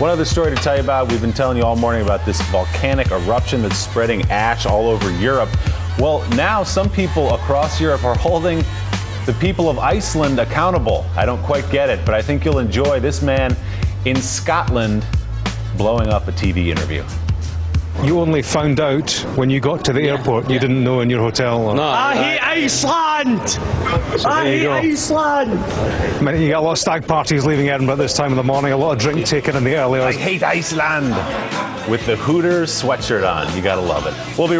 One other story to tell you about. We've been telling you all morning about this volcanic eruption that's spreading ash all over Europe. Well, now some people across Europe are holding the people of Iceland accountable. I don't quite get it, but I think you'll enjoy this man in Scotland blowing up a TV interview. You only found out when you got to the airport. You didn't know in your hotel. Or, I hate Iceland! I hate go. Iceland! I mean, you get a lot of stag parties leaving Edinburgh at this time of the morning. A lot of drink taken in the early hours. I hate Iceland with the Hooters sweatshirt on. You gotta love it. We'll be right